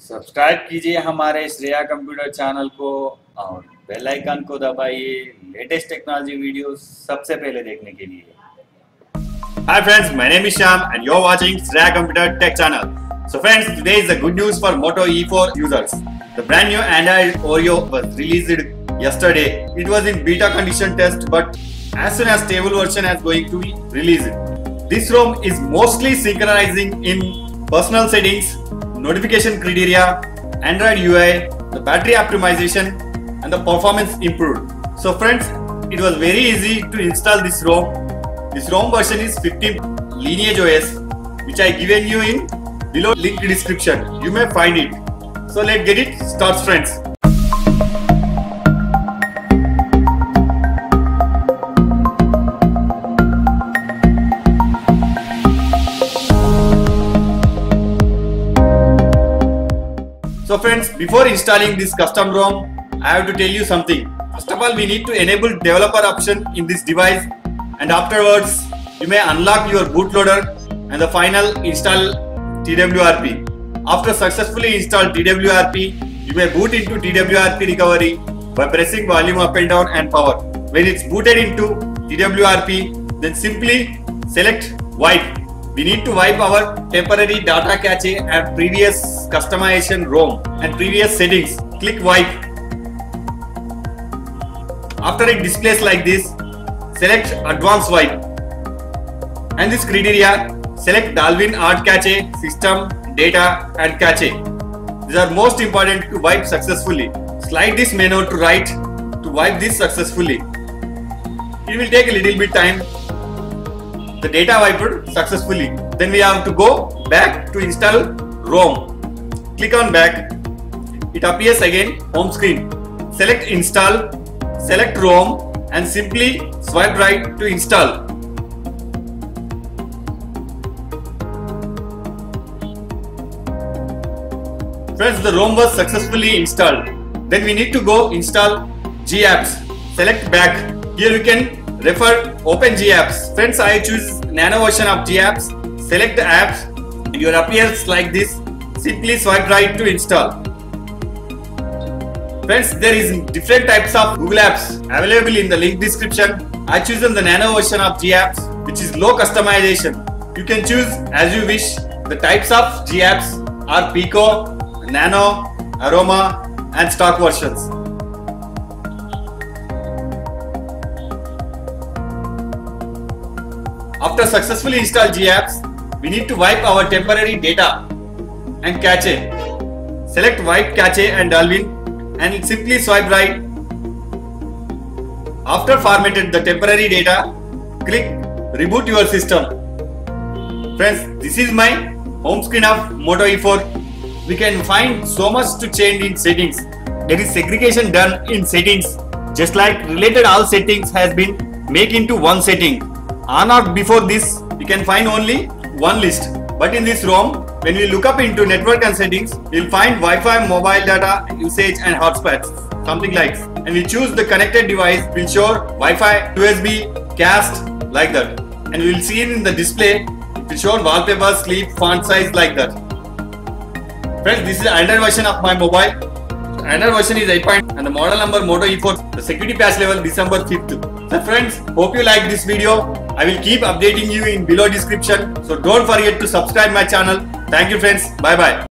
Subscribe कीजिए हमारे Shreya computer channel को और बेल आइकन को दबाइए, लेटेस्ट टेक्नोलॉजी वीडियो सबसे पहले देखने के लिए। Hi friends my name Shyam and you are Shreya computer tech channel so friends today is the good news for Moto E4 users the brand new Android Oreo was released yesterday. It was in beta condition test, but as soon as stable version is going to be released, this rom is mostly synchronizing in personal settings, notification criteria, Android UI, the battery optimization and the performance improved. So friends, it was very easy to install this ROM this ROM version is 15 Lineage OS, which I given you in below link description. You may find it. So let's get it starts friends. So friends, before installing this custom ROM, I have to tell you something. First of all, we need to enable developer option in this device and afterwards you may unlock your bootloader and the final install TWRP. After successfully install TWRP, you may boot into TWRP recovery by pressing volume up and down and power. When it's booted into TWRP, then simply select wipe. We need to wipe our temporary data cache and previous customization ROM and previous settings. Click wipe. After it displays like this, select advanced wipe and this criteria select Dalvik art cache, system, data and cache. These are most important to wipe successfully. Slide this menu to right to wipe this successfully. It will take a little bit time. The data wiped successfully. Then we have to go back to install ROM. Click on back. It appears again home screen. Select install, select ROM and simply swipe right to install. Friends, the ROM was successfully installed. Then we need to go install GApps. Select back. Here you can refer open GApps. Friends, I choose nano version of GApps. Select the apps. Your appears like this. Simply swipe right to install. Friends, there is different types of Google Apps available in the link description. I chosen the nano version of GApps which is low customization. You can choose as you wish. The types of GApps are Pico, Nano, Aroma and stock versions. After successfully install GApps, we need to wipe our temporary data and cache. Select wipe cache and Dalvik and simply swipe right. After formatted the temporary data, click reboot your system. Friends, this is my home screen of Moto E4. We can find so much to change in settings. There is segregation done in settings just like related all settings has been made into one setting. Or before this, we can find only one list. But in this ROM, when we look up into network and settings, we'll find Wi-Fi, mobile data, usage and hotspots, something like. And we choose the connected device, will show Wi-Fi, USB, cast, like that. And we will see in the display, it will show wallpaper, sleep, font size like that. Friends, this is Android version of my mobile. Android version is 8. Point, and the model number Moto E4. The security patch level December 5th. So friends, hope you like this video. I will keep updating you in below description. So don't forget to subscribe my channel. Thank you friends. Bye bye.